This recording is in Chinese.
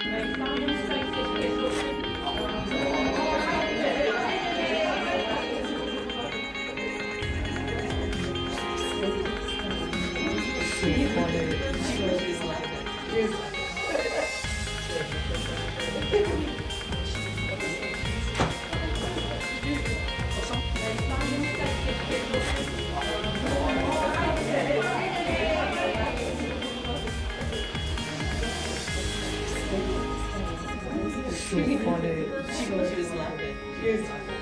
喜欢的，true for. She, she was laughing. She was laughing.